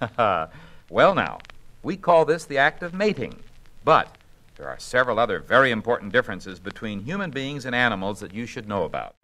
well, now, we call this the act of mating. But there are several other very important differences between human beings and animals that you should know about.